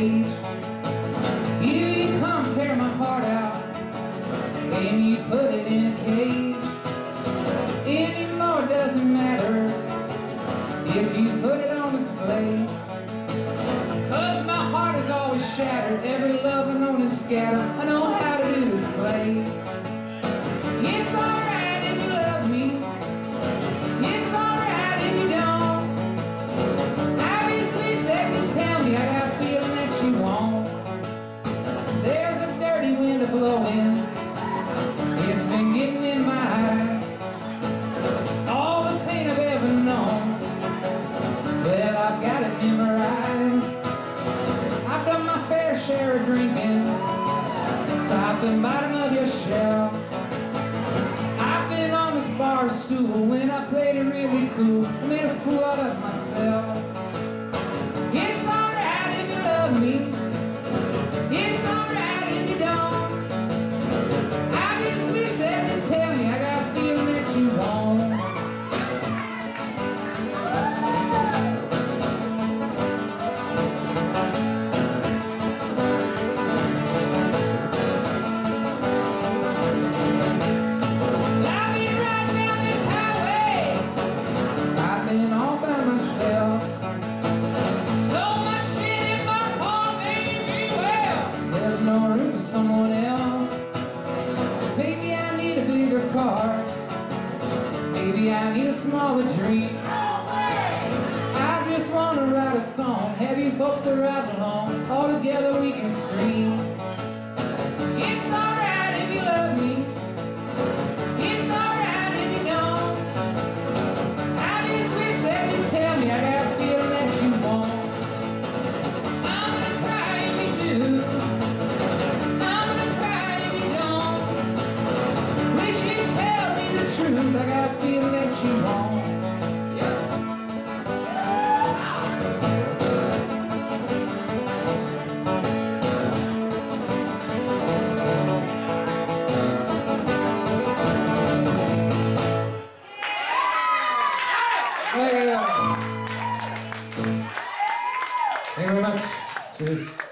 You, you come tear my heart out, and you put it in a cage. Anymore doesn't matter if you put it on display. Cause my heart is always shattered, every love I know is scattered. I know It's been getting in my eyes. All the pain I've ever known. Well, I've got it memorized. I've done my fair share of drinking. Top and bottom of your shell. I've been on this bar stool when I played it really cool. I made a fool out of myself. I need a smaller dream. I just wanna write a song, have you folks to ride along. All together we can scream. It's alright truth. I got a feeling that you won't. Thank you very much. Cheers.